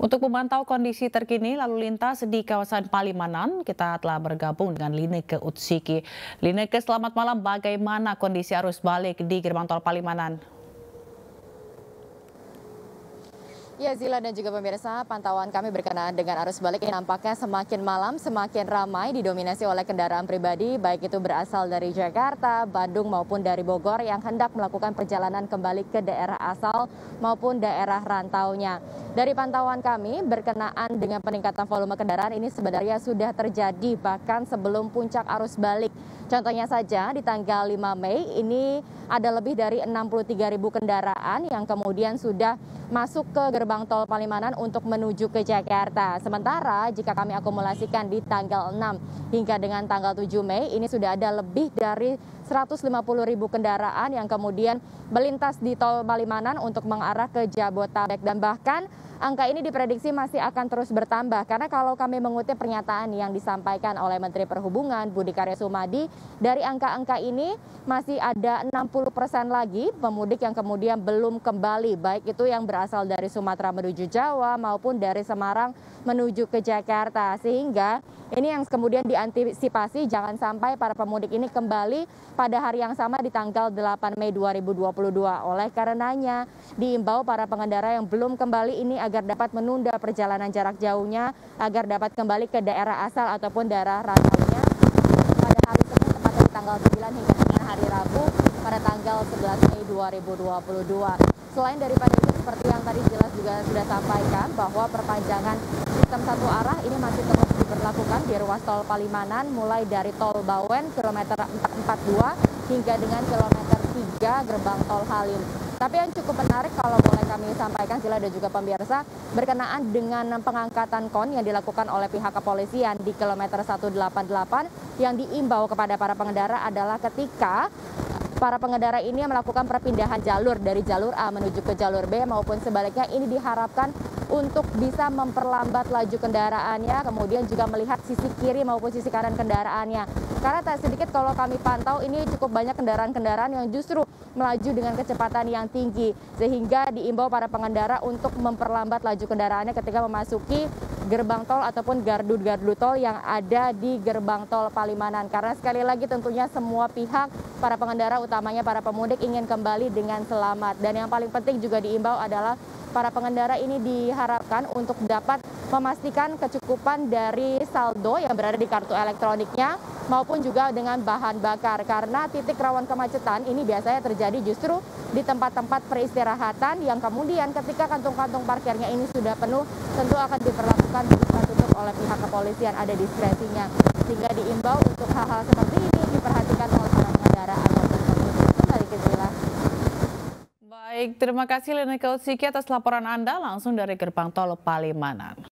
Untuk memantau kondisi terkini lalu lintas di kawasan Palimanan, kita telah bergabung dengan Lineke Utsiki. Lineke, selamat malam. Bagaimana kondisi arus balik di gerbang tol Palimanan? Ya Zila dan juga pemirsa, pantauan kami berkenaan dengan arus balik ini nampaknya semakin malam semakin ramai didominasi oleh kendaraan pribadi baik itu berasal dari Jakarta, Bandung maupun dari Bogor yang hendak melakukan perjalanan kembali ke daerah asal maupun daerah rantaunya. Dari pantauan kami berkenaan dengan peningkatan volume kendaraan ini sebenarnya sudah terjadi bahkan sebelum puncak arus balik. Contohnya saja di tanggal 5 Mei ini ada lebih dari 63 ribu kendaraan yang kemudian sudah masuk ke gerbang tol Palimanan untuk menuju ke Jakarta. Sementara jika kami akumulasikan di tanggal 6 hingga dengan tanggal 7 Mei ini sudah ada lebih dari 150 ribu kendaraan yang kemudian melintas di tol Palimanan untuk mengarah ke Jabotabek dan bahkan angka ini diprediksi masih akan terus bertambah. Karena kalau kami mengutip pernyataan yang disampaikan oleh Menteri Perhubungan Budi Karya Sumadi dari angka-angka ini masih ada 60 persen lagi pemudik yang kemudian belum kembali. Baik itu yang berasal dari Sumatera menuju Jawa maupun dari Semarang menuju ke Jakarta. Sehingga ini yang kemudian diantisipasi jangan sampai para pemudik ini kembali pada hari yang sama di tanggal 8 Mei 2022. Oleh karenanya diimbau para pengendara yang belum kembali ini agar dapat menunda perjalanan jarak jauhnya agar dapat kembali ke daerah asal ataupun daerah rantaunya pada hari Senin tepatnya di tanggal 9 hingga hari Rabu pada tanggal 11 Mei 2022. Selain daripada seperti yang tadi jelas juga sudah sampaikan bahwa perpanjangan sistem satu arah ini masih terus diberlakukan di ruas tol Palimanan mulai dari tol Bawen kilometer 442 hingga dengan kilometer 3 gerbang tol Halim. Tapi yang cukup menarik kalau boleh kami sampaikan Sila dan juga pemirsa berkenaan dengan pengangkatan kon yang dilakukan oleh pihak kepolisian di kilometer 188 yang diimbau kepada para pengendara adalah ketika para pengendara ini melakukan perpindahan jalur dari jalur A menuju ke jalur B maupun sebaliknya ini diharapkan untuk bisa memperlambat laju kendaraannya, kemudian juga melihat sisi kiri maupun sisi kanan kendaraannya. Karena tak sedikit kalau kami pantau ini cukup banyak kendaraan-kendaraan yang justru melaju dengan kecepatan yang tinggi, sehingga diimbau para pengendara untuk memperlambat laju kendaraannya ketika memasuki gerbang tol ataupun gardu-gardu tol yang ada di gerbang tol Palimanan. Karena sekali lagi tentunya semua pihak, para pengendara utamanya para pemudik ingin kembali dengan selamat. Dan yang paling penting juga diimbau adalah para pengendara ini diharapkan untuk dapat memastikan kecukupan dari saldo yang berada di kartu elektroniknya maupun juga dengan bahan bakar. Karena titik rawan kemacetan ini biasanya terjadi justru di tempat-tempat peristirahatan yang kemudian ketika kantung-kantung parkirnya ini sudah penuh tentu akan diperlakukan buka tutup oleh pihak kepolisian ada diskresinya. Sehingga diimbau untuk hal-hal seperti ini diperhatikan oleh para pengendara pemudik kembali ke Baik, terima kasih Lena Kautsiki atas laporan Anda. Langsung dari gerbang tol Palimanan.